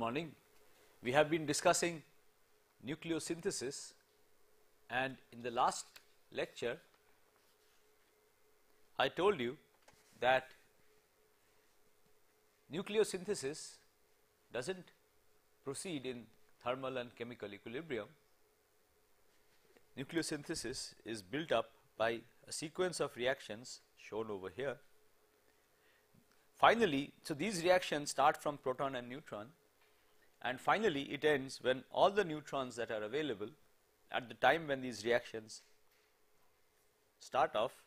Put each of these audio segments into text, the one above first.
morning. We have been discussing nucleosynthesis and in the last lecture I told you that nucleosynthesis does not proceed in thermal and chemical equilibrium. Nucleosynthesis is built up by a sequence of reactions shown over here. Finally, so these reactions start from proton and neutron and finally it ends when all the neutrons that are available at the time when these reactions start off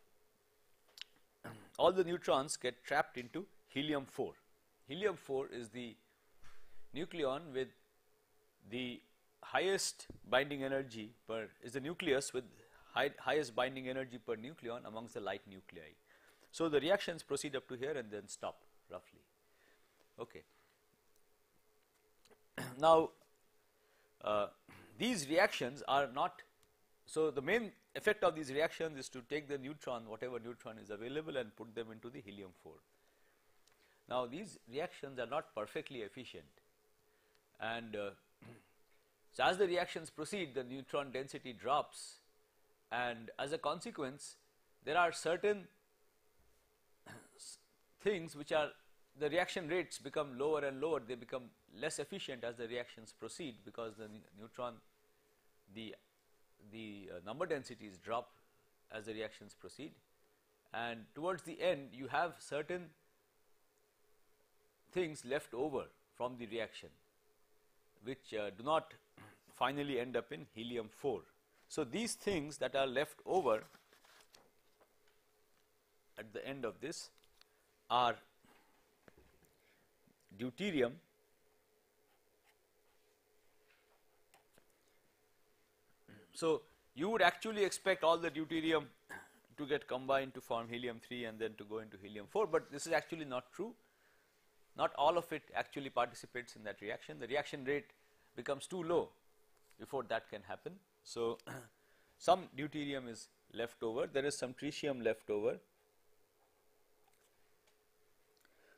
all the neutrons get trapped into helium 4. Helium 4 is the nucleon with the highest binding energy per is the nucleus with high, highest binding energy per nucleon amongst the light nuclei. So, the reactions proceed up to here and then stop roughly. Okay. now, uh, these reactions are not so the main effect of these reactions is to take the neutron whatever neutron is available and put them into the helium 4. Now these reactions are not perfectly efficient. And uh, so as the reactions proceed the neutron density drops. And as a consequence there are certain things which are the reaction rates become lower and lower. They become less efficient as the reactions proceed because the neutron the the uh, number densities drop as the reactions proceed and towards the end you have certain things left over from the reaction which uh, do not finally end up in helium 4. So, these things that are left over at the end of this are deuterium So, you would actually expect all the deuterium to get combined to form helium 3 and then to go into helium 4, but this is actually not true. Not all of it actually participates in that reaction. The reaction rate becomes too low before that can happen. So, some deuterium is left over, there is some tritium left over,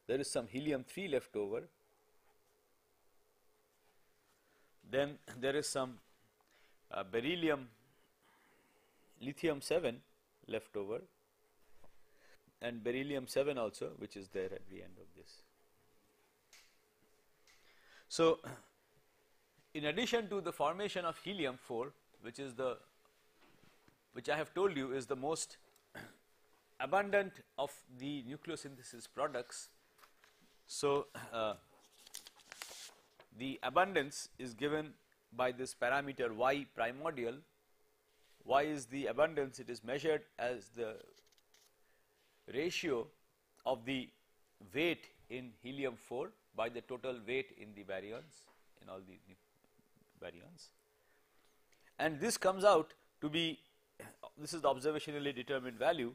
there is some helium 3 left over, then there is some uh, beryllium lithium 7 left over and beryllium 7 also which is there at the end of this. So, in addition to the formation of helium 4 which is the which I have told you is the most abundant of the nucleosynthesis products. So, uh, the abundance is given by this parameter y primordial. Y is the abundance, it is measured as the ratio of the weight in helium 4 by the total weight in the baryons in all the baryons. And this comes out to be this is the observationally determined value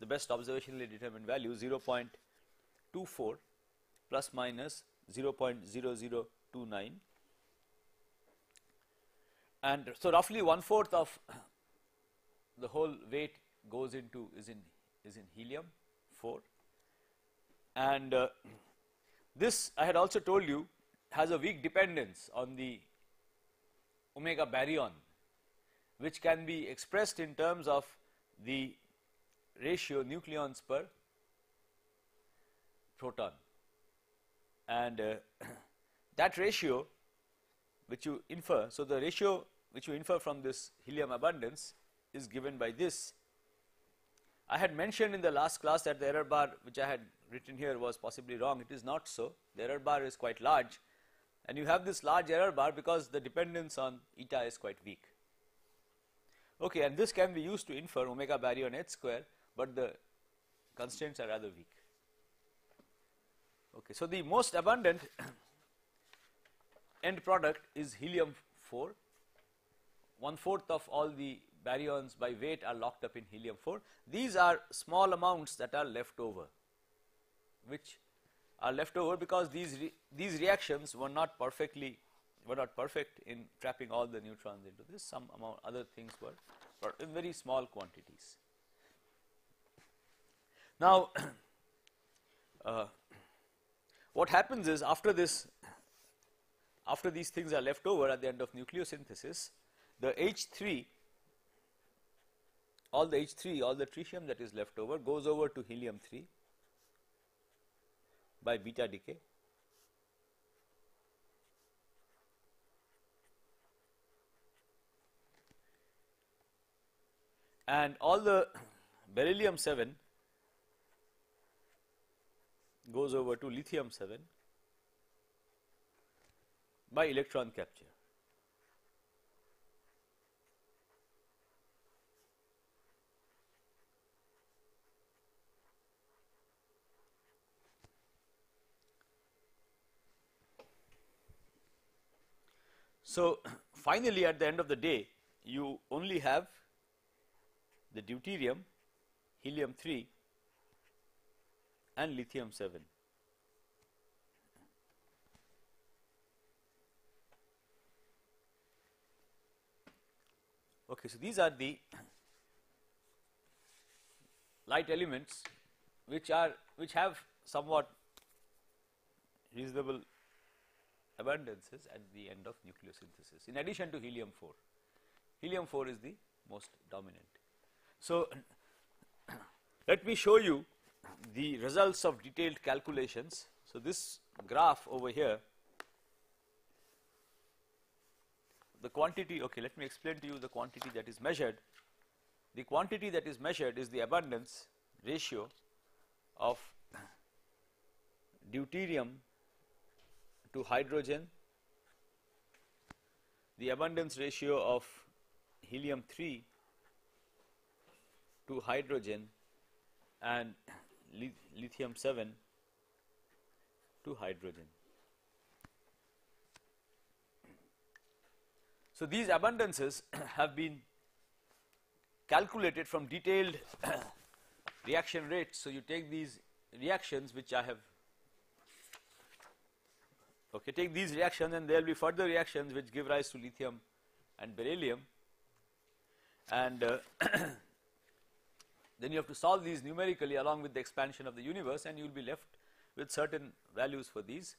the best observationally determined value 0.24 plus minus 0.0029 and so roughly one fourth of the whole weight goes into is in is in helium 4 and uh, this I had also told you has a weak dependence on the omega baryon which can be expressed in terms of the ratio nucleons per proton. And uh, that ratio which you infer so the ratio which you infer from this helium abundance is given by this. I had mentioned in the last class that the error bar which I had written here was possibly wrong, it is not so, the error bar is quite large and you have this large error bar because the dependence on eta is quite weak. Okay, and this can be used to infer omega baryon h square, but the constraints are rather weak. Okay, so the most abundant end product is helium 4 one fourth of all the baryons by weight are locked up in helium 4. These are small amounts that are left over which are left over because these re these reactions were not perfectly were not perfect in trapping all the neutrons into this some amount other things were in very small quantities. Now uh, what happens is after this after these things are left over at the end of nucleosynthesis, the H3 all the H3 all the tritium that is left over goes over to helium 3 by beta decay and all the beryllium 7 goes over to lithium 7 by electron capture. So, finally at the end of the day you only have the deuterium, helium 3 and lithium 7. Okay, so these are the light elements which are which have somewhat reasonable abundances at the end of nucleosynthesis in addition to helium 4. Helium 4 is the most dominant. So, let me show you the results of detailed calculations. So, this graph over here the quantity okay let me explain to you the quantity that is measured the quantity that is measured is the abundance ratio of deuterium to hydrogen the abundance ratio of helium 3 to hydrogen and lithium 7 to hydrogen. So, these abundances have been calculated from detailed reaction rates. So, you take these reactions which I have okay take these reactions and there will be further reactions which give rise to lithium and beryllium and uh, then you have to solve these numerically along with the expansion of the universe and you will be left with certain values for these.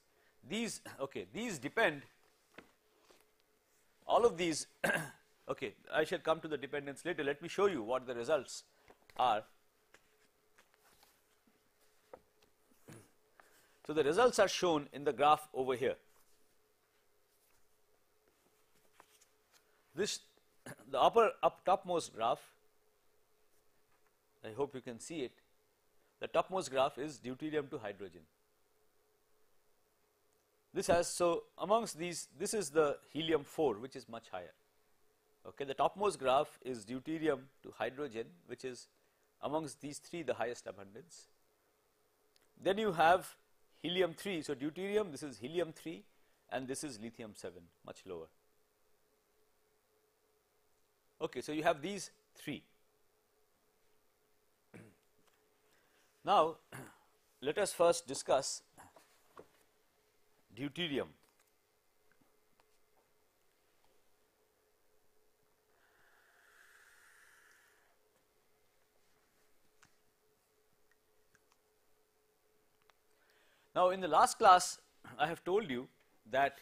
These okay these depend all of these okay I shall come to the dependence later let me show you what the results are. So, the results are shown in the graph over here. This the upper up topmost graph I hope you can see it. The topmost graph is deuterium to hydrogen. This has so amongst these this is the helium 4 which is much higher. Okay, the topmost graph is deuterium to hydrogen which is amongst these three the highest abundance. Then you have helium 3 so deuterium this is helium 3 and this is lithium 7 much lower. Okay, so you have these three. Now, let us first discuss deuterium. Now, in the last class, I have told you that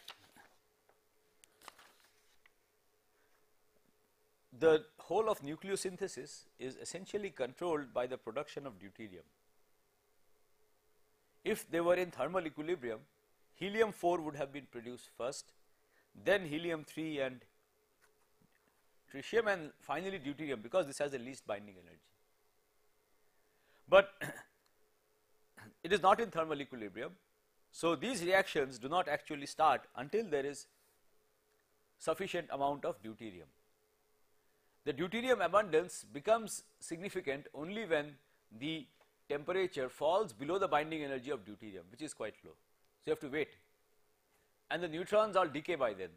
the whole of nucleosynthesis is essentially controlled by the production of deuterium. If they were in thermal equilibrium, helium 4 would have been produced first, then helium 3 and tritium and finally deuterium because this has the least binding energy. But it is not in thermal equilibrium. So, these reactions do not actually start until there is sufficient amount of deuterium. The deuterium abundance becomes significant only when the temperature falls below the binding energy of deuterium which is quite low. So, you have to wait and the neutrons all decay by then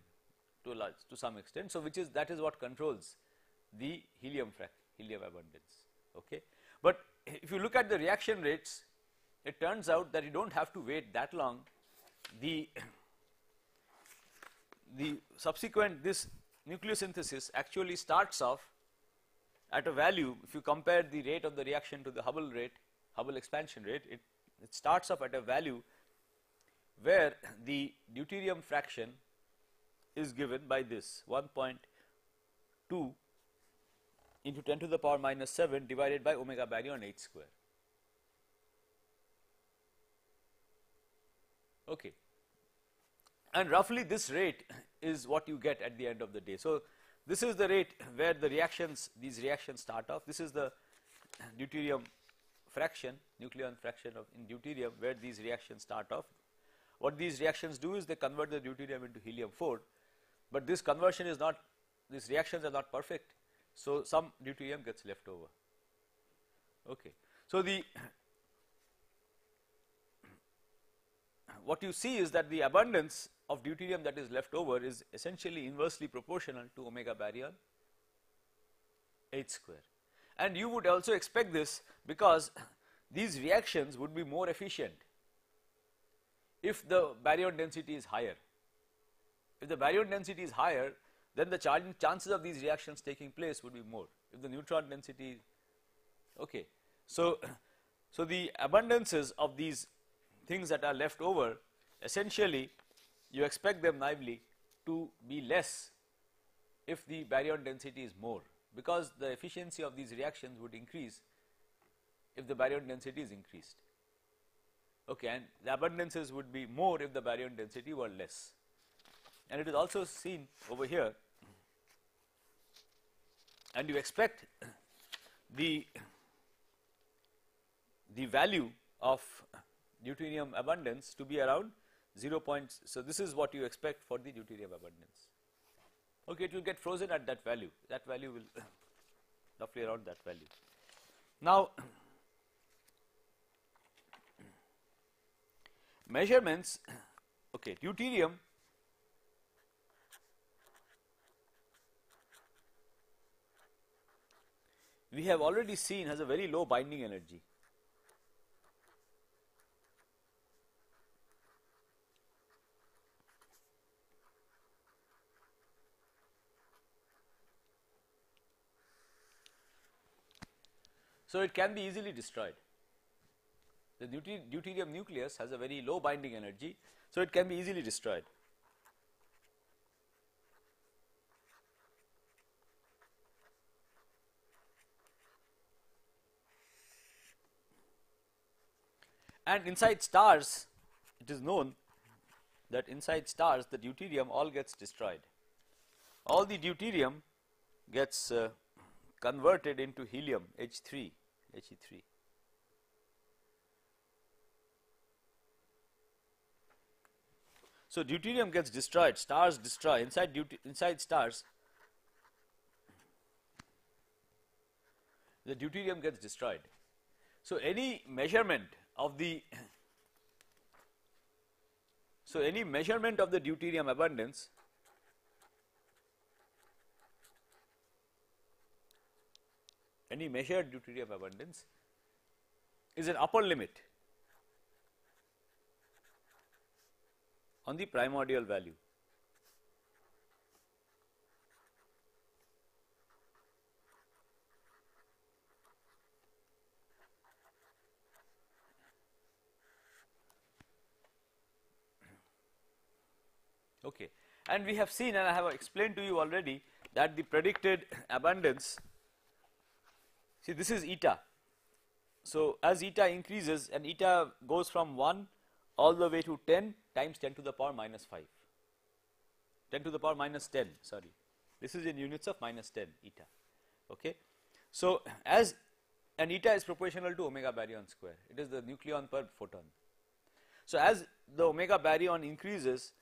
to large to some extent. So, which is that is what controls the helium helium abundance. Okay. But if you look at the reaction rates it turns out that you do not have to wait that long the the subsequent this nucleosynthesis actually starts off at a value if you compare the rate of the reaction to the Hubble rate Hubble expansion rate, it, it starts off at a value where the deuterium fraction is given by this 1.2 into 10 to the power minus 7 divided by omega baryon h square. Okay. And roughly this rate is what you get at the end of the day. So, this is the rate where the reactions, these reactions start off. This is the deuterium fraction, nucleon fraction of in deuterium where these reactions start off. What these reactions do is they convert the deuterium into helium 4, but this conversion is not, these reactions are not perfect. So, some deuterium gets left over. Okay. So, the what you see is that the abundance of deuterium that is left over is essentially inversely proportional to omega baryon h square. And you would also expect this because these reactions would be more efficient if the baryon density is higher. If the baryon density is higher, then the chances of these reactions taking place would be more. If the neutron density, okay. So, so the abundances of these things that are left over essentially you expect them naively to be less if the baryon density is more because the efficiency of these reactions would increase if the baryon density is increased. Okay, and the abundances would be more if the baryon density were less. And it is also seen over here and you expect the, the value of deuterium abundance to be around 0. Points. So, this is what you expect for the deuterium abundance. Okay, it will get frozen at that value, that value will roughly around that value. Now, measurements, okay, deuterium we have already seen has a very low binding energy. So, it can be easily destroyed. The deuterium nucleus has a very low binding energy, so it can be easily destroyed. And inside stars, it is known that inside stars the deuterium all gets destroyed. All the deuterium gets uh, converted into helium H3 He3. So, deuterium gets destroyed, stars destroy inside inside stars the deuterium gets destroyed. So, any measurement of the so any measurement of the deuterium abundance any measured deuterium abundance is an upper limit on the primordial value. Okay. And we have seen and I have explained to you already that the predicted abundance See this is eta. So as eta increases and eta goes from 1 all the way to 10 times 10 to the power minus 5, 10 to the power minus 10 sorry. This is in units of minus 10 eta. Okay. So as and eta is proportional to omega baryon square, it is the nucleon per photon. So as the omega baryon increases,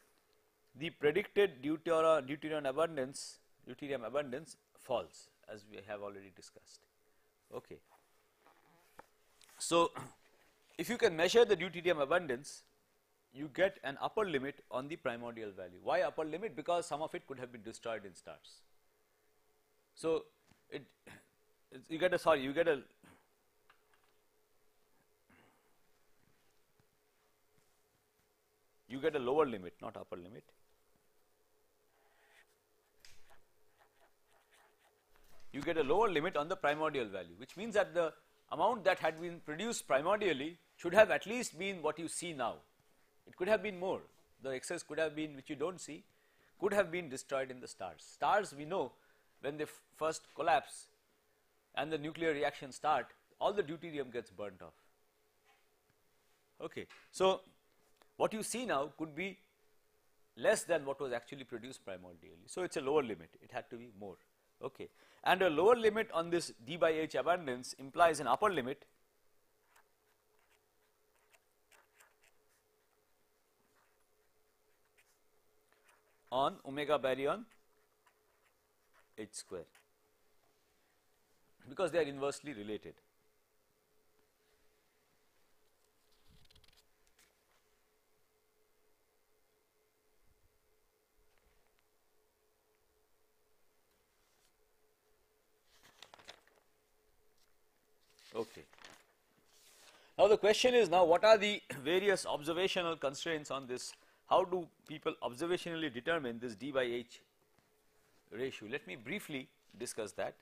the predicted deuterium abundance, deuterium abundance falls as we have already discussed. Okay. So, if you can measure the deuterium abundance, you get an upper limit on the primordial value. Why upper limit? Because some of it could have been destroyed in stars. So, it you get a sorry you get a you get a lower limit not upper limit you get a lower limit on the primordial value which means that the amount that had been produced primordially should have at least been what you see now. It could have been more the excess could have been which you do not see could have been destroyed in the stars. Stars we know when they first collapse and the nuclear reaction start all the deuterium gets burnt off. Okay. So, what you see now could be less than what was actually produced primordially. So, it is a lower limit it had to be more okay. and a lower limit on this d by h abundance implies an upper limit on omega baryon h square because they are inversely related. Okay. Now the question is now what are the various observational constraints on this? How do people observationally determine this d by h ratio? Let me briefly discuss that.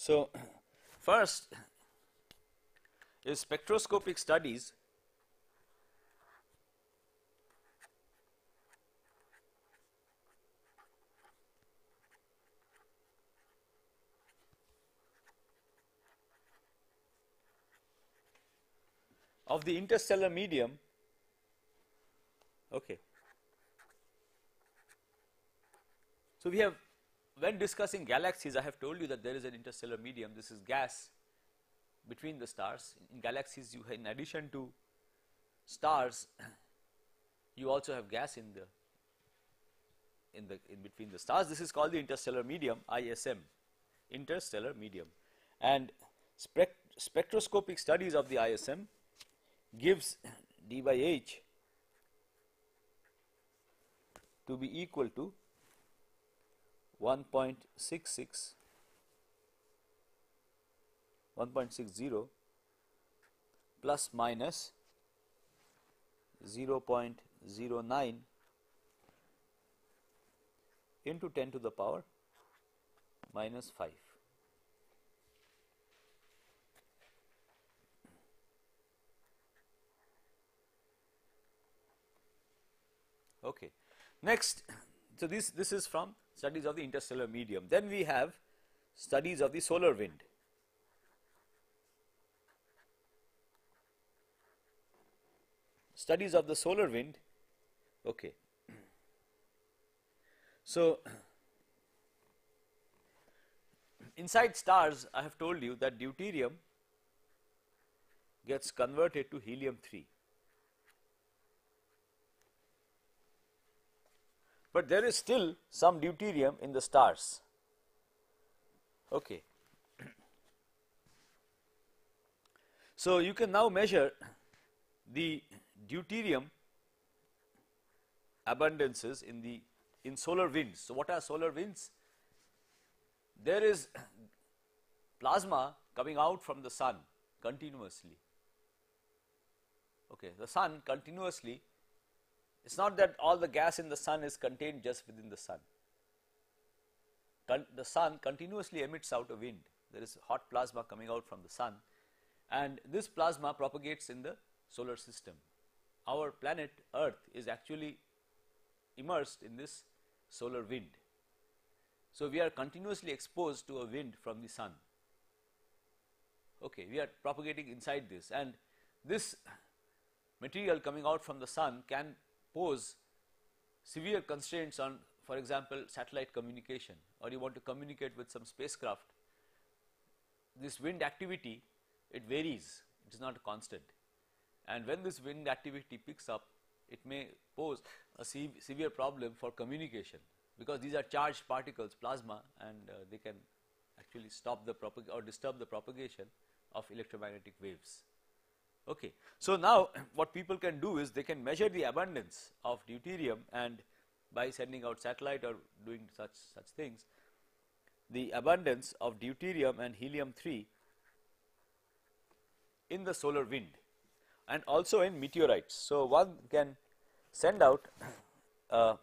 So, first is spectroscopic studies of the interstellar medium okay. So we have when discussing galaxies I have told you that there is an interstellar medium. This is gas between the stars. In galaxies you have in addition to stars you also have gas in the in the in between the stars. This is called the interstellar medium ISM interstellar medium. And spect spectroscopic studies of the ISM gives d by h to be equal to 1.66 1.60 plus minus 0.09 into 10 to the power minus 5. Okay. Next, so this this is from studies of the interstellar medium. Then we have studies of the solar wind. Studies of the solar wind, okay. So, inside stars I have told you that deuterium gets converted to helium 3. But there is still some deuterium in the stars. Okay. So, you can now measure the deuterium abundances in the in solar winds. So, what are solar winds? There is plasma coming out from the sun continuously. Okay, the sun continuously it is not that all the gas in the sun is contained just within the sun. Con the sun continuously emits out a wind, there is hot plasma coming out from the sun and this plasma propagates in the solar system. Our planet earth is actually immersed in this solar wind. So, we are continuously exposed to a wind from the sun. Okay, we are propagating inside this and this material coming out from the sun can pose severe constraints on for example, satellite communication or you want to communicate with some spacecraft, this wind activity it varies, it is not constant. And when this wind activity picks up, it may pose a se severe problem for communication because these are charged particles plasma and uh, they can actually stop the or disturb the propagation of electromagnetic waves. Okay. So, now what people can do is they can measure the abundance of deuterium and by sending out satellite or doing such such things the abundance of deuterium and helium 3 in the solar wind and also in meteorites. So, one can send out uh,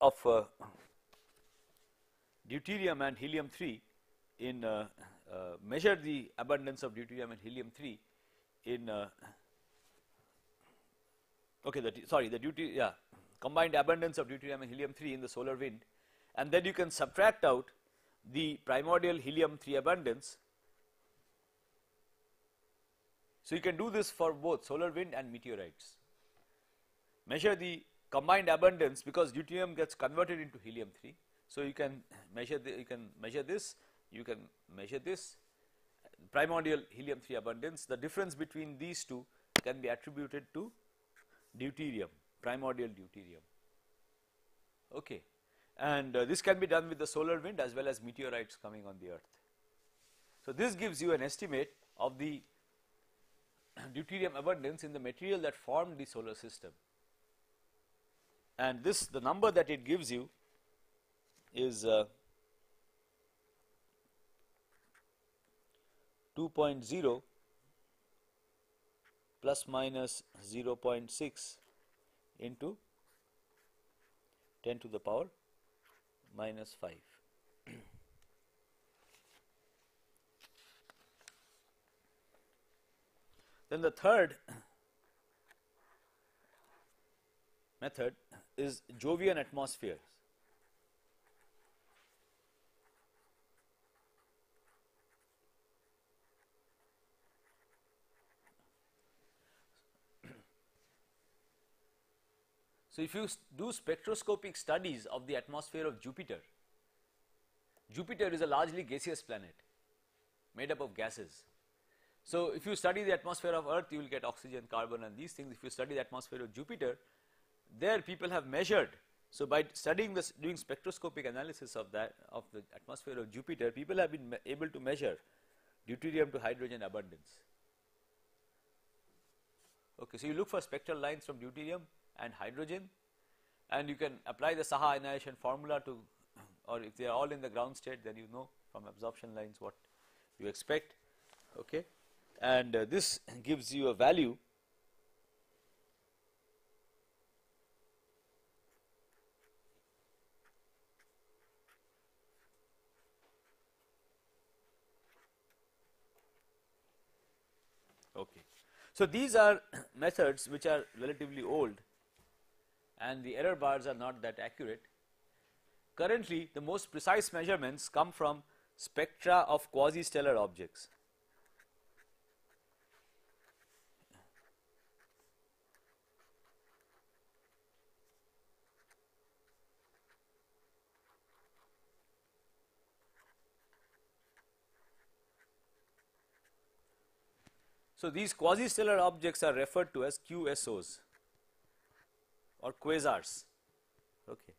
of uh, deuterium and helium 3 in uh, uh, measure the abundance of deuterium and helium 3 in uh, okay the sorry the deuterium yeah combined abundance of deuterium and helium 3 in the solar wind and then you can subtract out the primordial helium 3 abundance. So, you can do this for both solar wind and meteorites. Measure the combined abundance because deuterium gets converted into helium 3. So, you can measure the, you can measure this, you can measure this primordial helium 3 abundance. The difference between these two can be attributed to deuterium, primordial deuterium. Okay and uh, this can be done with the solar wind as well as meteorites coming on the earth. So, this gives you an estimate of the deuterium abundance in the material that formed the solar system and this the number that it gives you is uh, 2.0 plus minus 0.6 into 10 to the power minus 5. then the third method is Jovian atmospheres. So, if you do spectroscopic studies of the atmosphere of Jupiter, Jupiter is a largely gaseous planet made up of gases. So, if you study the atmosphere of Earth, you will get oxygen, carbon and these things. If you study the atmosphere of Jupiter, there people have measured. So, by studying this, doing spectroscopic analysis of that, of the atmosphere of Jupiter, people have been able to measure deuterium to hydrogen abundance. Okay, so you look for spectral lines from deuterium and hydrogen. And you can apply the Saha ionization formula to or if they are all in the ground state then you know from absorption lines what you expect. Okay? And uh, this gives you a value. Okay. So these are methods which are relatively old and the error bars are not that accurate. Currently, the most precise measurements come from spectra of quasi-stellar objects. So, these quasi-stellar objects are referred to as QSOs or quasars. Okay.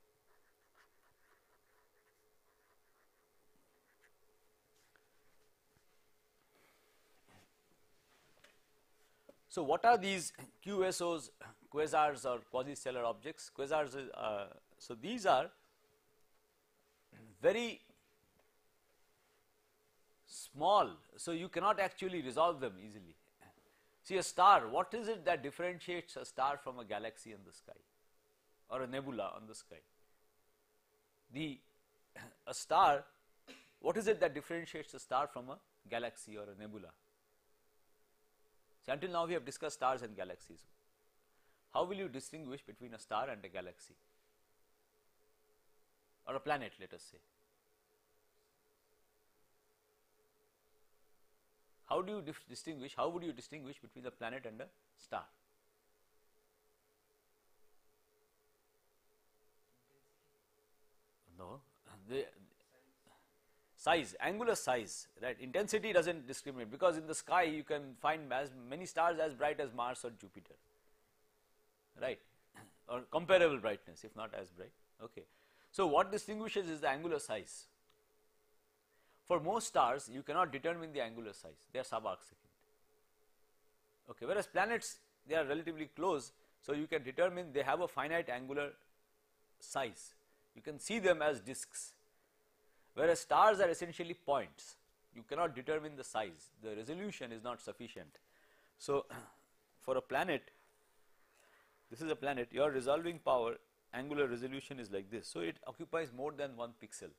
So, what are these QSOs, quasars or quasi-stellar objects? Quasars, uh, so these are very small, so you cannot actually resolve them easily. See a star, what is it that differentiates a star from a galaxy in the sky? Or a nebula on the sky. The a star, what is it that differentiates a star from a galaxy or a nebula? So, until now we have discussed stars and galaxies. How will you distinguish between a star and a galaxy or a planet let us say? How do you distinguish, how would you distinguish between a planet and a star? No, the size, angular size, right? Intensity doesn't discriminate because in the sky you can find as many stars as bright as Mars or Jupiter, right? Or comparable brightness, if not as bright. Okay. So, what distinguishes is the angular size. For most stars, you cannot determine the angular size, they are subarcsecond. Okay. Whereas planets, they are relatively close, so you can determine they have a finite angular size you can see them as disks whereas stars are essentially points you cannot determine the size, the resolution is not sufficient. So, for a planet, this is a planet, your resolving power angular resolution is like this. So, it occupies more than 1 pixel.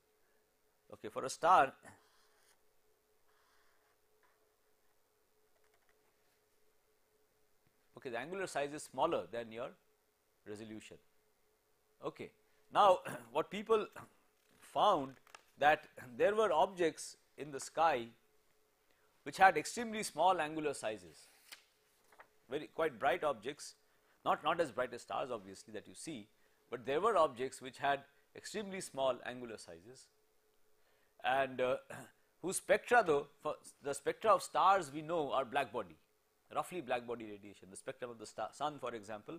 Okay, for a star, okay, the angular size is smaller than your resolution. Okay. Now, what people found that there were objects in the sky which had extremely small angular sizes, very quite bright objects, not, not as bright as stars obviously that you see, but there were objects which had extremely small angular sizes. And uh, whose spectra though, the spectra of stars we know are black body, roughly black body radiation. The spectrum of the star, sun for example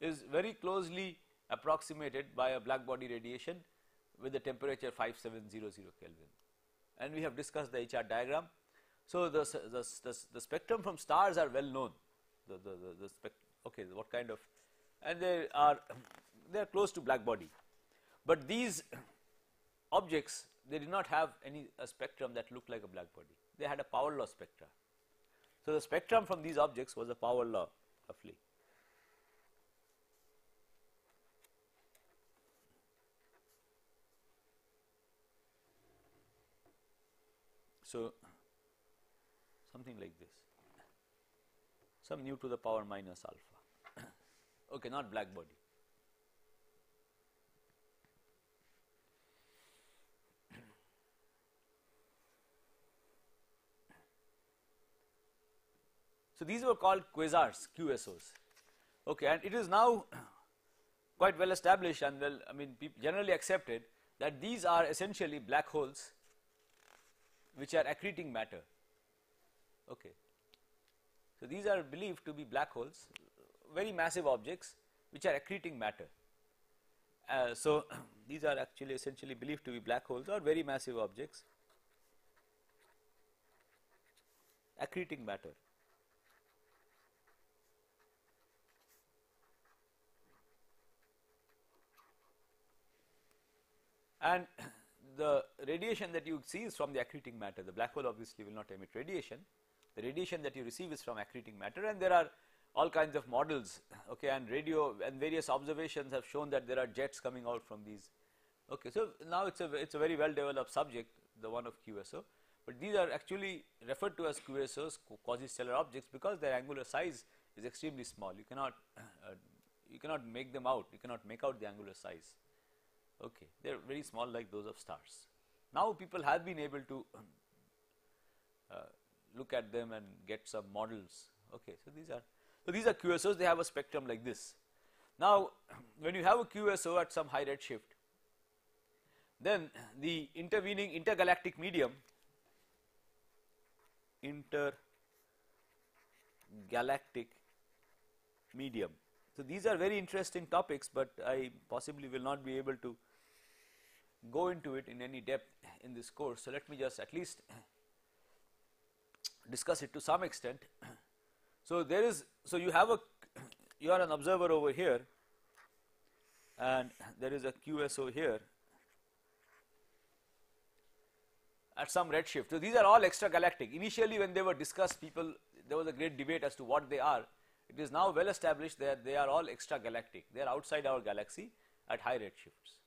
is very closely approximated by a black body radiation with the temperature 5700 Kelvin and we have discussed the HR diagram. So, the, the, the, the spectrum from stars are well known, the, the, the, the spect okay, what kind of and they are they are close to black body, but these objects they did not have any spectrum that looked like a black body, they had a power law spectra. So, the spectrum from these objects was a power law roughly. So, something like this. Some nu to the power minus alpha. Okay not black body. So, these were called quasars QSOs okay and it is now quite well established and well I mean generally accepted that these are essentially black holes which are accreting matter. Okay. So, these are believed to be black holes, very massive objects which are accreting matter. Uh, so, these are actually essentially believed to be black holes or very massive objects accreting matter. And the radiation that you see is from the accreting matter. The black hole obviously will not emit radiation. The radiation that you receive is from accreting matter and there are all kinds of models okay and radio and various observations have shown that there are jets coming out from these. Okay so now it's a it's a very well developed subject the one of QSO but these are actually referred to as QSOs quasi-stellar objects because their angular size is extremely small. You cannot uh, you cannot make them out. You cannot make out the angular size okay they are very small like those of stars. Now people have been able to uh, look at them and get some models okay so these are so these are QSOs they have a spectrum like this. Now when you have a QSO at some high redshift then the intervening intergalactic medium intergalactic medium so, these are very interesting topics, but I possibly will not be able to go into it in any depth in this course. So, let me just at least discuss it to some extent. So, there is so you have a you are an observer over here and there is a QSO here at some redshift. So, these are all extragalactic. Initially when they were discussed people there was a great debate as to what they are it is now well established that they are all extragalactic, they are outside our galaxy at high redshifts,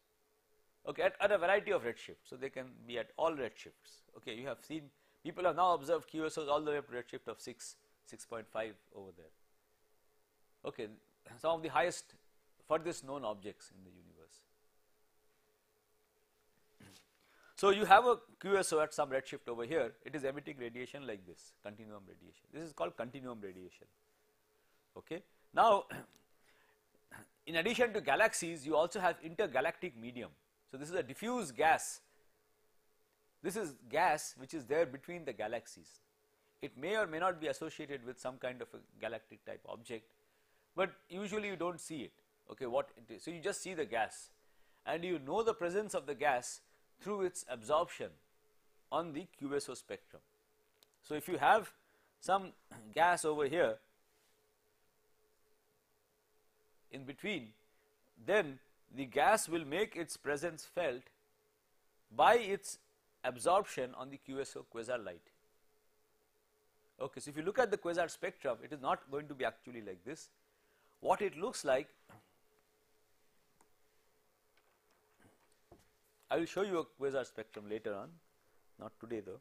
okay, at, at a variety of redshifts. So, they can be at all redshifts, okay. You have seen people have now observed QSOs all the way up to redshift of 6, 6.5 over there, okay. Some of the highest furthest known objects in the universe. So, you have a QSO at some redshift over here, it is emitting radiation like this, continuum radiation. This is called continuum radiation. Okay. Now, in addition to galaxies, you also have intergalactic medium. So, this is a diffuse gas. This is gas which is there between the galaxies. It may or may not be associated with some kind of a galactic type object, but usually you do not see it. Okay, what it is. So, you just see the gas and you know the presence of the gas through its absorption on the QSO spectrum. So, if you have some gas over here in between, then the gas will make its presence felt by its absorption on the QSO quasar light. Okay, so if you look at the quasar spectrum, it is not going to be actually like this. What it looks like, I will show you a quasar spectrum later on, not today though.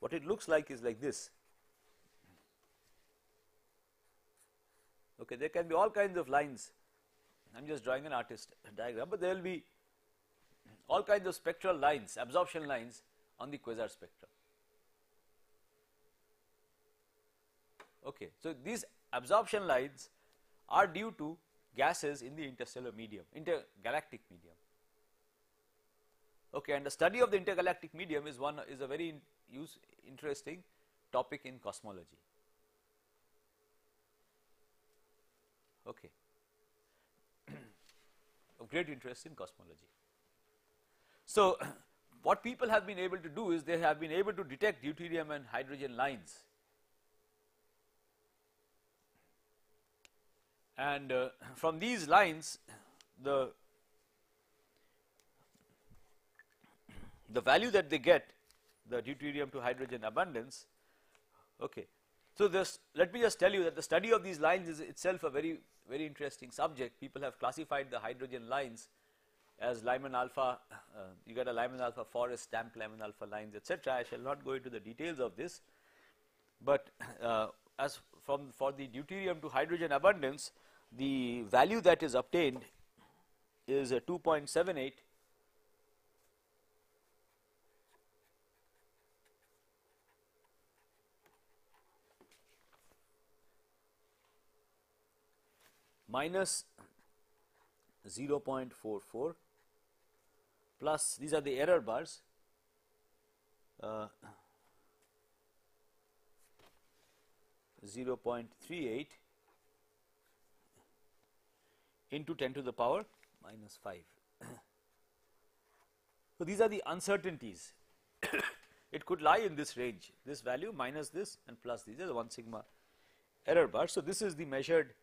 What it looks like is like this. Okay, there can be all kinds of lines. I am just drawing an artist diagram, but there will be all kinds of spectral lines, absorption lines on the quasar spectrum. Okay, so these absorption lines are due to gases in the interstellar medium, intergalactic medium. Okay, and the study of the intergalactic medium is one is a very use, interesting topic in cosmology. Okay, of great interest in cosmology. So, what people have been able to do is they have been able to detect deuterium and hydrogen lines and uh, from these lines the the value that they get the deuterium to hydrogen abundance okay so this let me just tell you that the study of these lines is itself a very very interesting subject. People have classified the hydrogen lines as Lyman alpha uh, you get a Lyman alpha forest damped Lyman alpha lines etc I shall not go into the details of this but uh, as from for the deuterium to hydrogen abundance the value that is obtained is a 2.78 minus 0.44 plus these are the error bars uh, 0.38 into 10 to the power minus 5. so, these are the uncertainties it could lie in this range this value minus this and plus these the 1 sigma error bar. So, this is the measured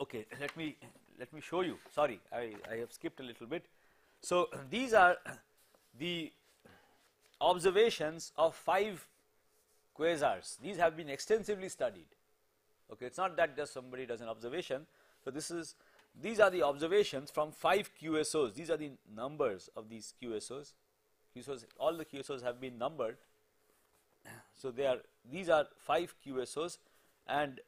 okay let me let me show you. Sorry I, I have skipped a little bit. So, these are the observations of 5 quasars. These have been extensively studied. Okay it is not that just somebody does an observation. So, this is these are the observations from 5 QSOs, these are the numbers of these QSOs, QSOs all the QSOs have been numbered. So, they are these are 5 QSOs and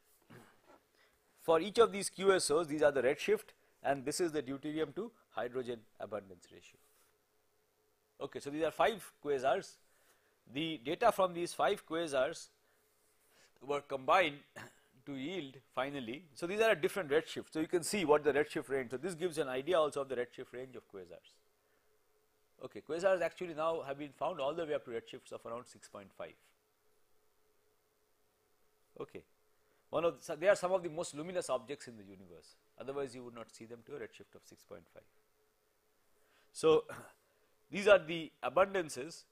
for each of these QSOs these are the redshift and this is the deuterium to hydrogen abundance ratio. Okay, so, these are 5 quasars, the data from these 5 quasars were combined to yield finally. So, these are at different redshift. So, you can see what the redshift range. So, this gives an idea also of the redshift range of quasars. Okay, quasars actually now have been found all the way up to redshifts of around 6.5. Okay, one of the, they are some of the most luminous objects in the universe. Otherwise, you would not see them to a redshift of 6.5. So, these are the abundances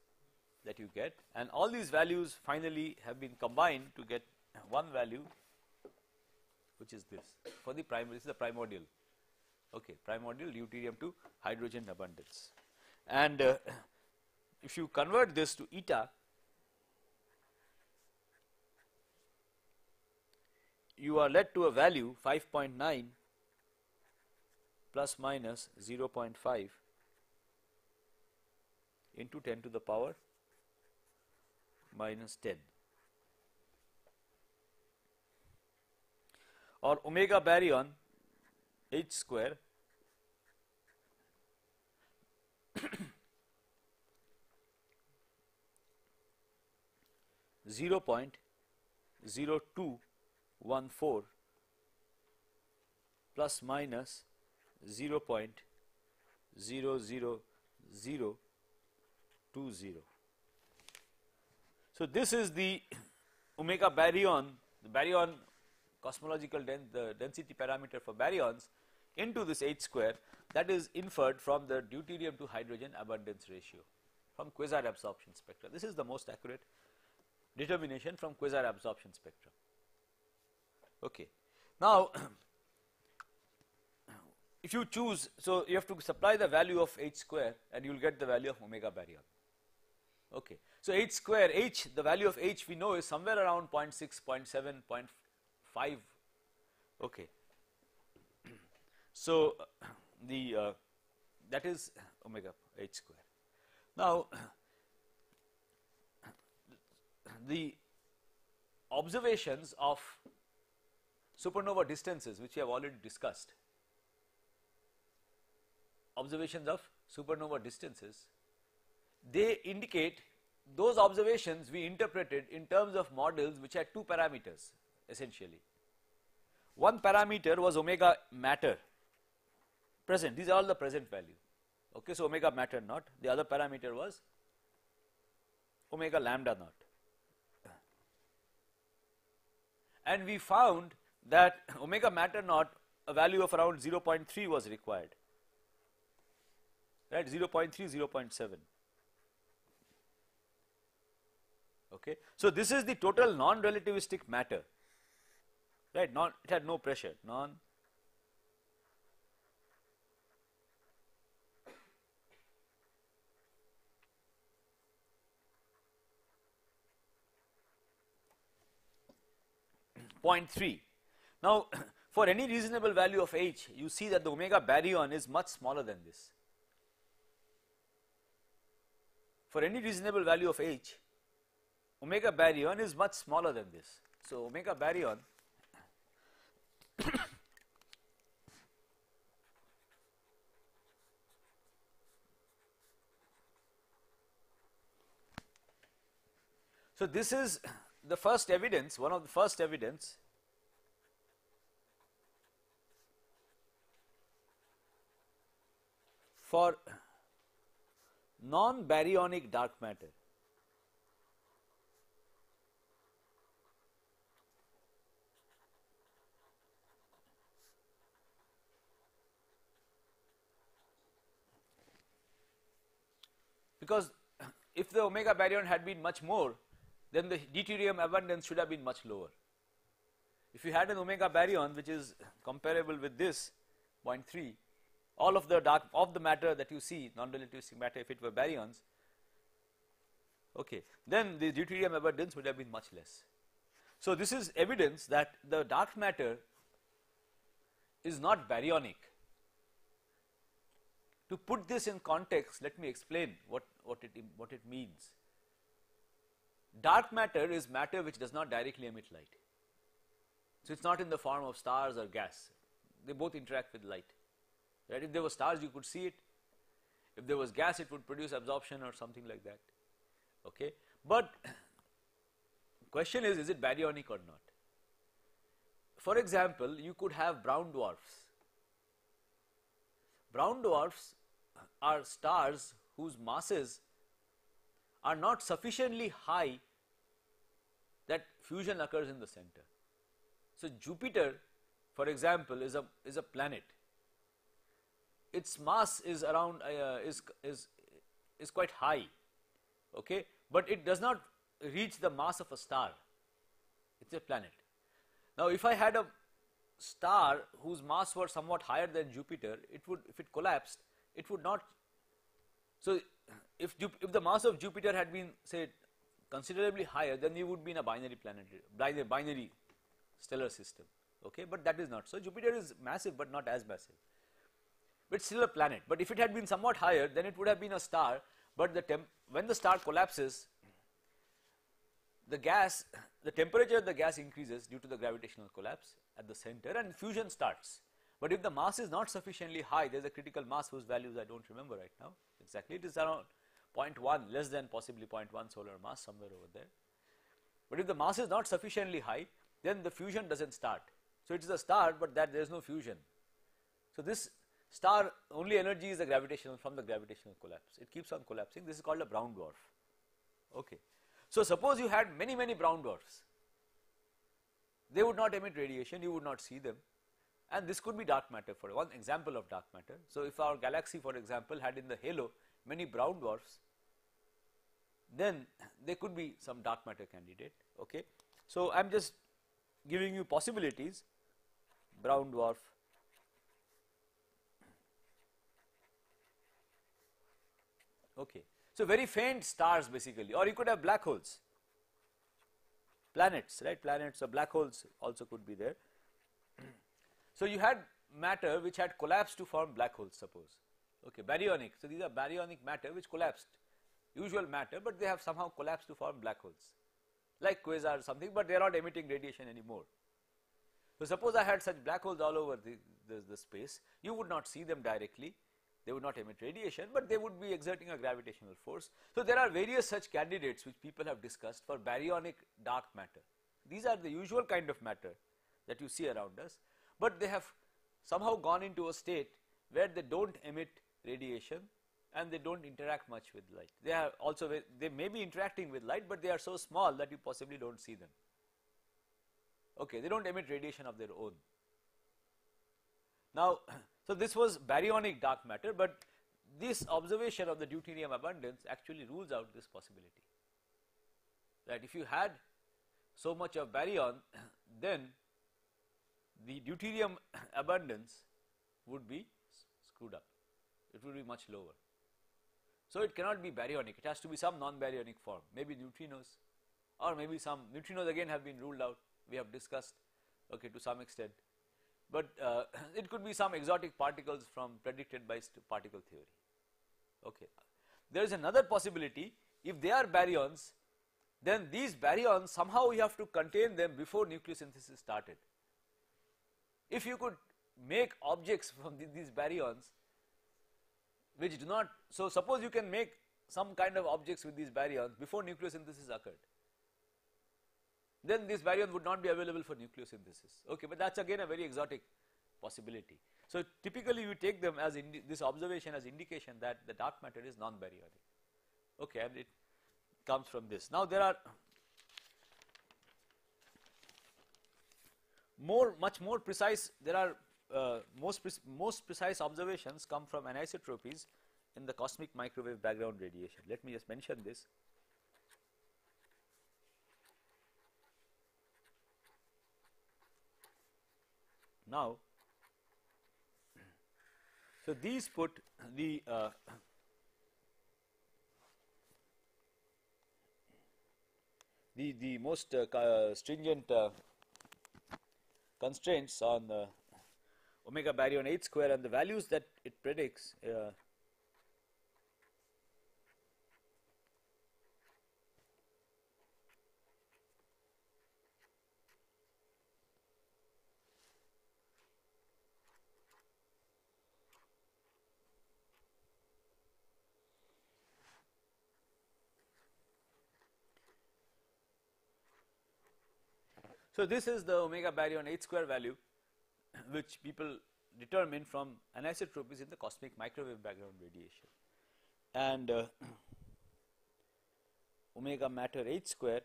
that you get and all these values finally have been combined to get one value which is this for the primary this is the primordial okay primordial deuterium to hydrogen abundance and uh, if you convert this to eta you are led to a value 5.9 plus minus 0.5 into 10 to the power minus 10 or omega baryon H square zero point zero two one four plus minus zero point zero zero zero two zero. So this is the omega baryon, the baryon cosmological den the density parameter for baryons into this H square that is inferred from the deuterium to hydrogen abundance ratio from quasar absorption spectra. This is the most accurate determination from quasar absorption spectrum. Okay. Now, if you choose, so you have to supply the value of H square and you will get the value of omega baryon. Okay. So, h square h the value of h we know is somewhere around 0 0.6, 0 0.7, 0 0.5. Okay. So, the uh, that is omega h square. Now, the observations of supernova distances which we have already discussed, observations of supernova distances, they indicate those observations we interpreted in terms of models which had two parameters essentially. One parameter was omega matter present, these are all the present value. Okay, so omega matter naught, the other parameter was omega lambda naught. And we found that omega matter naught a value of around 0.3 was required, right 0.3, 0.7. Okay. So, this is the total non-relativistic matter, right, non, it had no pressure, non Point 0.3. Now, for any reasonable value of h, you see that the omega baryon is much smaller than this. For any reasonable value of h, omega baryon is much smaller than this. So, omega baryon So, this is the first evidence, one of the first evidence for non-baryonic dark matter. Because if the omega baryon had been much more, then the deuterium abundance should have been much lower. If you had an omega baryon which is comparable with this 0.3, all of the dark of the matter that you see non-relativistic matter if it were baryons, okay, then the deuterium abundance would have been much less. So, this is evidence that the dark matter is not baryonic. To put this in context, let me explain what, what, it, what it means. Dark matter is matter which does not directly emit light. So, it is not in the form of stars or gas, they both interact with light. Right? If there were stars, you could see it. If there was gas, it would produce absorption or something like that. Okay? But question is, is it baryonic or not? For example, you could have brown dwarfs. Brown dwarfs are stars whose masses are not sufficiently high that fusion occurs in the center. So, Jupiter for example is a is a planet its mass is around uh, is is is quite high okay? But it does not reach the mass of a star. It's a planet. Now if i had a star whose mass were somewhat higher than jupiter it would if it collapsed it would not so if if the mass of jupiter had been say considerably higher then you would be in a binary planetary binary stellar system okay? But that is not so. Jupiter is massive but not as massive but still a planet. But if it had been somewhat higher, then it would have been a star. But the when the star collapses, the gas, the temperature of the gas increases due to the gravitational collapse at the center and fusion starts. But if the mass is not sufficiently high, there is a critical mass whose values I do not remember right now exactly. It is around 0.1 less than possibly 0.1 solar mass somewhere over there. But if the mass is not sufficiently high, then the fusion does not start. So, it is a star, but that there is no fusion. So, this Star only energy is the gravitational from the gravitational collapse. It keeps on collapsing. This is called a brown dwarf. Okay. So suppose you had many many brown dwarfs. They would not emit radiation. You would not see them, and this could be dark matter for one example of dark matter. So if our galaxy, for example, had in the halo many brown dwarfs, then there could be some dark matter candidate. Okay. So I am just giving you possibilities. Brown dwarf, Okay. So, very faint stars basically or you could have black holes, planets right planets or black holes also could be there. So, you had matter which had collapsed to form black holes suppose okay baryonic. So, these are baryonic matter which collapsed usual matter, but they have somehow collapsed to form black holes like quasar something, but they are not emitting radiation anymore. So, suppose I had such black holes all over the, the, the space, you would not see them directly, they would not emit radiation, but they would be exerting a gravitational force. So, there are various such candidates which people have discussed for baryonic dark matter. These are the usual kind of matter that you see around us, but they have somehow gone into a state where they do not emit radiation and they do not interact much with light. They are also they may be interacting with light, but they are so small that you possibly do not see them. Okay, they do not emit radiation of their own. Now, so this was baryonic dark matter, but this observation of the deuterium abundance actually rules out this possibility. That if you had so much of baryon, then the deuterium abundance would be screwed up, it would be much lower. So, it cannot be baryonic, it has to be some non-baryonic form, maybe neutrinos or maybe some neutrinos again have been ruled out, we have discussed okay, to some extent, but uh, it could be some exotic particles from predicted by particle theory. Okay. There is another possibility, if they are baryons, then these baryons somehow we have to contain them before nucleosynthesis started. If you could make objects from the, these baryons which do not, so suppose you can make some kind of objects with these baryons before nucleosynthesis occurred, then this baryon would not be available for nucleosynthesis, okay, but that is again a very exotic possibility. So, typically you take them as this observation as indication that the dark matter is non-baryonic, okay, and it comes from this. Now, there are more much more precise there are uh, most pre most precise observations come from anisotropies in the cosmic microwave background radiation. Let me just mention this. Now, so these put the uh, the the most uh, stringent uh, constraints on uh, omega baryon H square and the values that it predicts So, this is the omega baryon H square value which people determine from anisotropies in the cosmic microwave background radiation. And uh, omega matter H square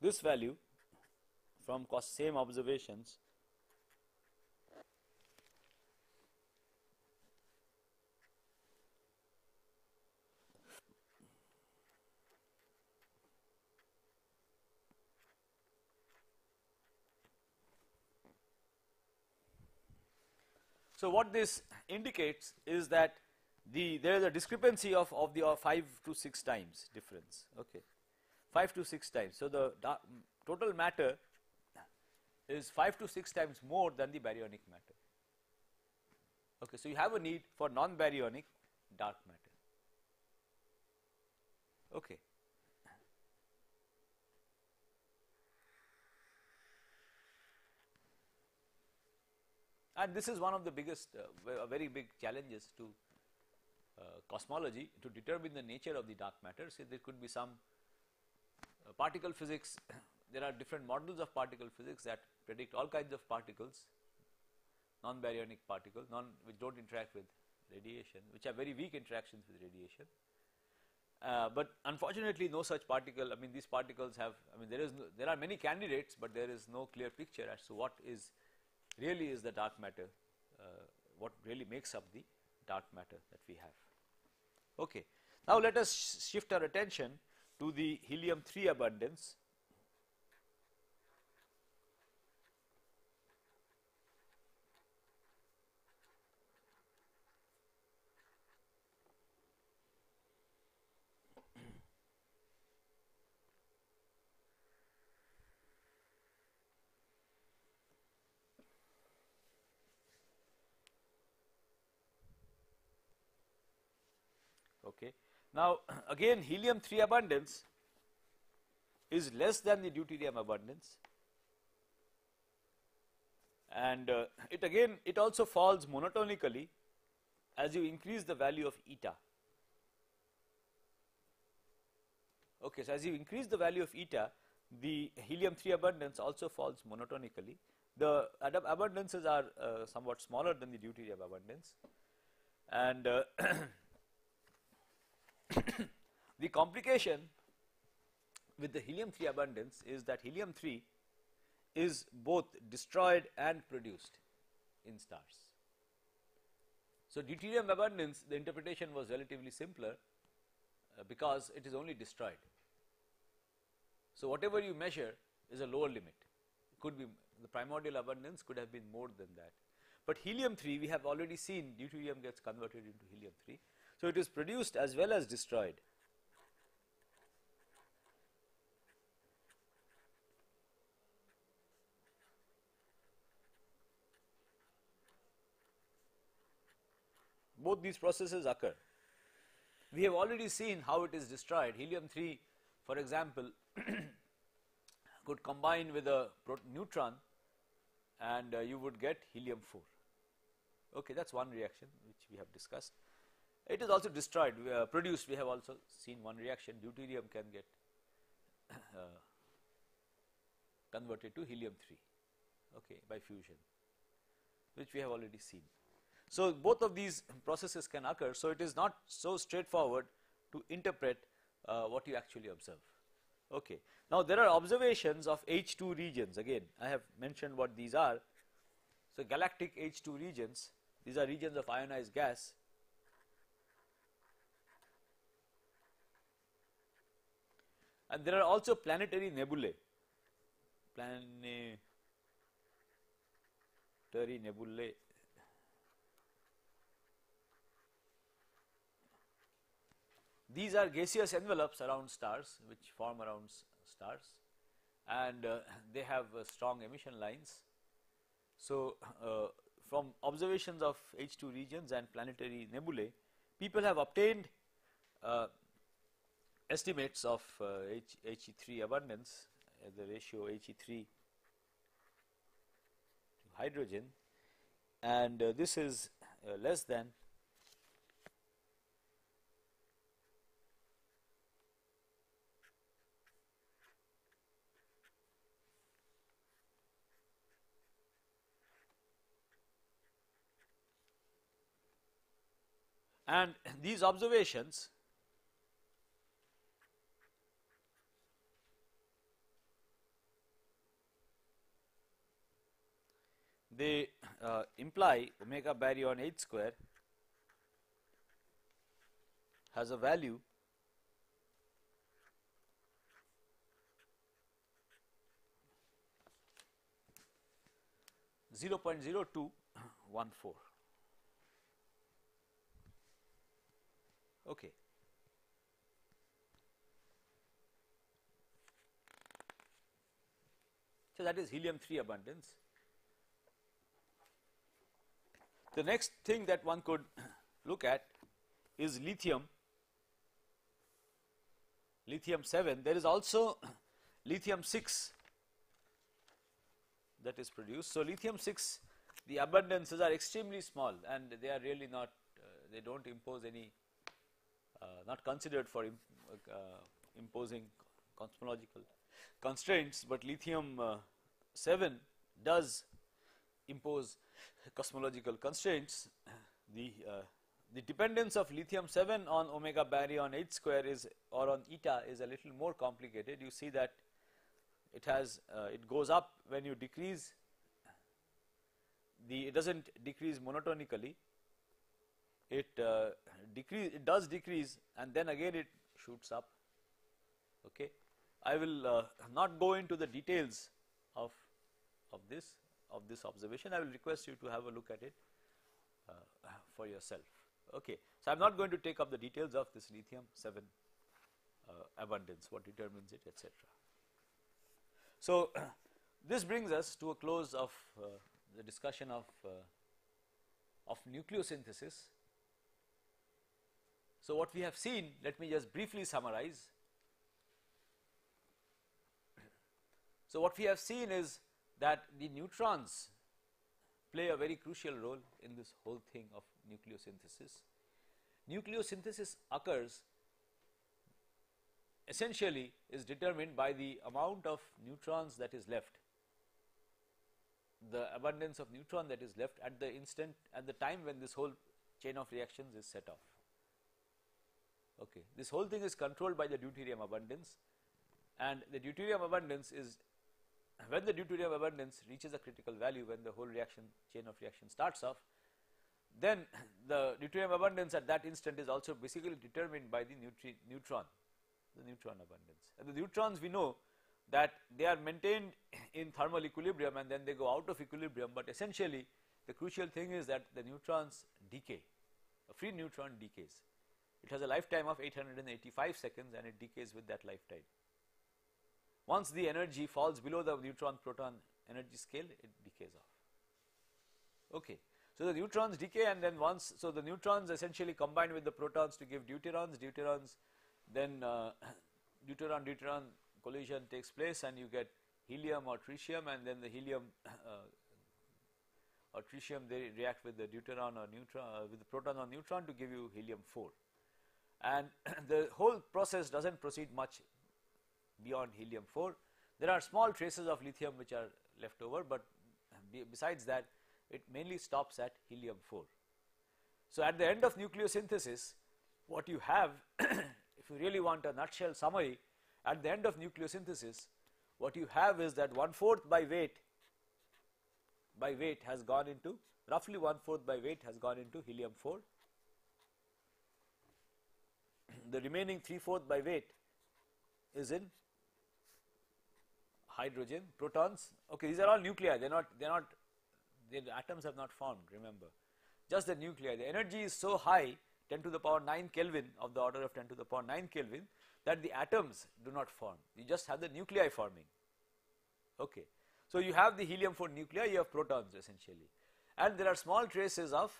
this value from same observations So, what this indicates is that the there is a discrepancy of, of the uh, 5 to 6 times difference okay 5 to 6 times. So, the total matter is 5 to 6 times more than the baryonic matter. Okay, so, you have a need for non-baryonic dark matter. Okay. And this is one of the biggest, uh, very big challenges to uh, cosmology to determine the nature of the dark matter. So, there could be some uh, particle physics, there are different models of particle physics that predict all kinds of particles, non-baryonic particles, non which do not interact with radiation, which have very weak interactions with radiation. Uh, but unfortunately no such particle, I mean these particles have, I mean there is, no, there are many candidates, but there is no clear picture as to what is really is the dark matter, uh, what really makes up the dark matter that we have. Okay. Now, let us shift our attention to the helium 3 abundance. Okay. Now, again helium 3 abundance is less than the deuterium abundance and uh, it again it also falls monotonically as you increase the value of eta. Okay, so as you increase the value of eta, the helium 3 abundance also falls monotonically. The abundances are uh, somewhat smaller than the deuterium abundance and uh, the complication with the helium 3 abundance is that helium 3 is both destroyed and produced in stars. So, deuterium abundance the interpretation was relatively simpler uh, because it is only destroyed. So, whatever you measure is a lower limit it could be the primordial abundance could have been more than that. But helium 3 we have already seen deuterium gets converted into helium 3. So, it is produced as well as destroyed. both these processes occur. We have already seen how it is destroyed helium 3 for example could combine with a neutron and uh, you would get helium 4 okay that is one reaction which we have discussed. It is also destroyed uh, produced we have also seen one reaction deuterium can get uh, converted to helium 3 okay by fusion which we have already seen. So, both of these processes can occur. So, it is not so straightforward to interpret uh, what you actually observe. Okay. Now, there are observations of H2 regions again I have mentioned what these are. So, galactic H2 regions these are regions of ionized gas and there are also planetary nebulae. Planetary nebulae. These are gaseous envelopes around stars which form around stars. And uh, they have uh, strong emission lines. So, uh, from observations of H2 regions and planetary nebulae, people have obtained uh, estimates of uh, H, He3 abundance, uh, the ratio He3 to hydrogen and this is less than And these observations they uh, imply omega baryon H square has a value zero point zero two one four. Okay. So, that is helium 3 abundance. The next thing that one could look at is lithium, lithium 7. There is also lithium 6 that is produced. So, lithium 6 the abundances are extremely small and they are really not, uh, they do not impose any uh, not considered for imp, uh, imposing cosmological constraints, but lithium uh, 7 does impose cosmological constraints. The the dependence of lithium 7 on omega baryon H square is or on eta is a little more complicated. You see that it has uh, it goes up when you decrease the it does not decrease monotonically it uh, decrease it does decrease and then again it shoots up okay i will uh, not go into the details of of this of this observation. I will request you to have a look at it uh, for yourself. Okay. So i'm not going to take up the details of this lithium 7 uh, abundance what determines it etc so this brings us to a close of uh, the discussion of uh, of nucleosynthesis. So, what we have seen, let me just briefly summarize. So, what we have seen is that the neutrons play a very crucial role in this whole thing of nucleosynthesis. Nucleosynthesis occurs essentially is determined by the amount of neutrons that is left, the abundance of neutron that is left at the instant at the time when this whole chain of reactions is set off. Okay. This whole thing is controlled by the deuterium abundance and the deuterium abundance is when the deuterium abundance reaches a critical value when the whole reaction chain of reaction starts off then the deuterium abundance at that instant is also basically determined by the neutron the neutron abundance. And the neutrons we know that they are maintained in thermal equilibrium and then they go out of equilibrium. But essentially the crucial thing is that the neutrons decay. A free neutron decays. It has a lifetime of 885 seconds and it decays with that lifetime once the energy falls below the neutron proton energy scale it decays off. Okay. So the neutrons decay and then once so the neutrons essentially combine with the protons to give deuterons. Deuterons then uh, deuteron deuteron collision takes place and you get helium or tritium and then the helium uh, or tritium they react with the deuteron or neutron uh, with the proton or neutron to give you helium 4 and the whole process does not proceed much beyond helium 4. There are small traces of lithium which are left over, but besides that it mainly stops at helium 4. So, at the end of nucleosynthesis what you have if you really want a nutshell summary at the end of nucleosynthesis what you have is that one fourth by weight by weight has gone into roughly one fourth by weight has gone into helium 4 the remaining three fourth by weight is in hydrogen, protons. Okay, these are all nuclei. They're not. They're not. The atoms have not formed. Remember, just the nuclei. The energy is so high, 10 to the power 9 Kelvin of the order of 10 to the power 9 Kelvin, that the atoms do not form. You just have the nuclei forming. Okay. So you have the helium 4 nuclei. You have protons essentially, and there are small traces of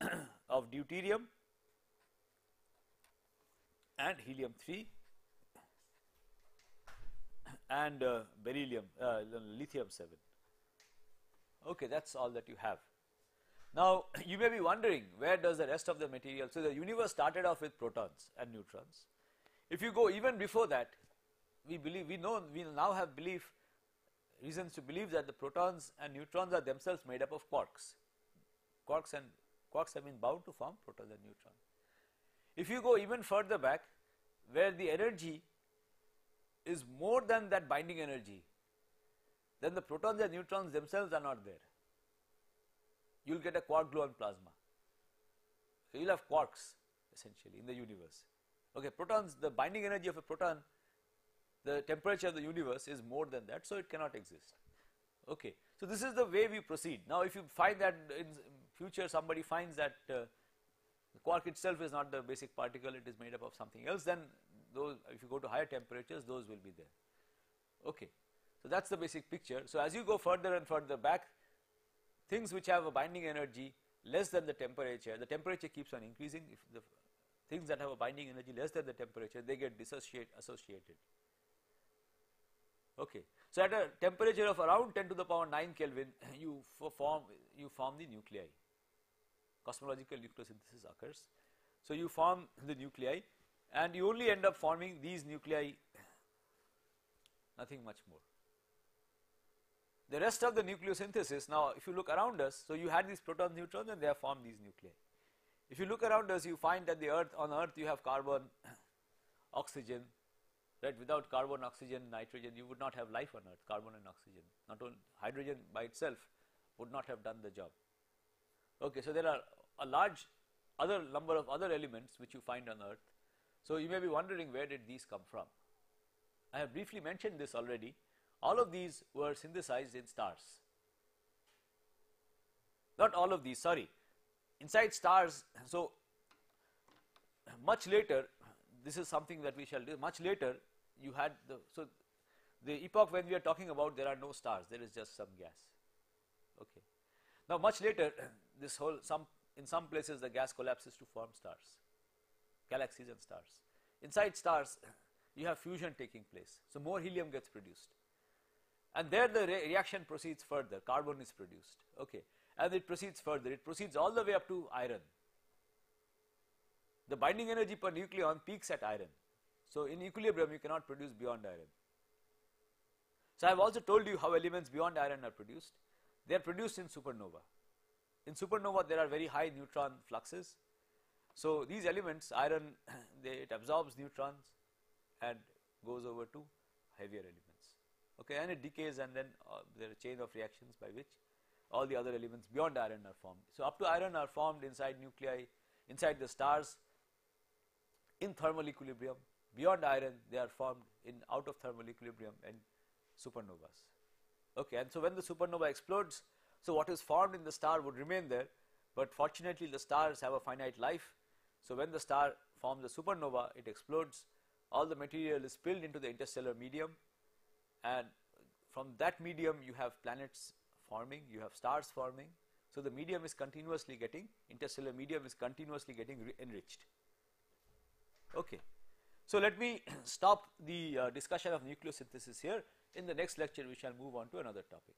of deuterium and helium 3 and uh, beryllium, uh, lithium 7. Okay, that is all that you have. Now, you may be wondering where does the rest of the material, so the universe started off with protons and neutrons. If you go even before that, we believe, we know, we now have belief, reasons to believe that the protons and neutrons are themselves made up of quarks. Quarks and quarks have been bound to form protons and neutrons. If you go even further back, where the energy is more than that binding energy, then the protons and neutrons themselves are not there. You will get a quark gluon plasma. So, you will have quarks essentially in the universe. Okay, protons, the binding energy of a proton, the temperature of the universe is more than that, so it cannot exist. Okay, so this is the way we proceed. Now, if you find that in future somebody finds that uh, the quark itself is not the basic particle, it is made up of something else, then those if you go to higher temperatures those will be there. Okay. So, that is the basic picture. So, as you go further and further back things which have a binding energy less than the temperature, the temperature keeps on increasing if the things that have a binding energy less than the temperature they get dissociate associated. Okay. So, at a temperature of around 10 to the power 9 Kelvin you form you form the nuclei cosmological nucleosynthesis occurs. So, you form the nuclei and you only end up forming these nuclei nothing much more. The rest of the nucleosynthesis now if you look around us so you had these protons neutrons and they have formed these nuclei. If you look around us you find that the earth on earth you have carbon oxygen right without carbon oxygen nitrogen you would not have life on earth carbon and oxygen not only hydrogen by itself would not have done the job. Okay, so there are a large other number of other elements which you find on earth so, you may be wondering where did these come from. I have briefly mentioned this already. All of these were synthesized in stars. Not all of these, sorry. Inside stars, so much later, this is something that we shall do. Much later, you had the so the epoch when we are talking about there are no stars, there is just some gas. Okay. Now, much later, this whole some in some places the gas collapses to form stars. Galaxies and stars. Inside stars, you have fusion taking place. So, more helium gets produced and there the re reaction proceeds further, carbon is produced, okay. and it proceeds further, it proceeds all the way up to iron. The binding energy per nucleon peaks at iron. So, in equilibrium you cannot produce beyond iron. So, I have also told you how elements beyond iron are produced. They are produced in supernova. In supernova there are very high neutron fluxes. So, these elements iron they, it absorbs neutrons and goes over to heavier elements okay, and it decays and then uh, there are chain of reactions by which all the other elements beyond iron are formed. So, up to iron are formed inside nuclei, inside the stars in thermal equilibrium, beyond iron they are formed in out of thermal equilibrium and supernovas. Okay, and so when the supernova explodes, so what is formed in the star would remain there, but fortunately the stars have a finite life. So when the star forms a supernova, it explodes, all the material is spilled into the interstellar medium and from that medium you have planets forming, you have stars forming. So, the medium is continuously getting interstellar medium is continuously getting enriched. Okay. So, let me stop the uh, discussion of nucleosynthesis here. In the next lecture, we shall move on to another topic.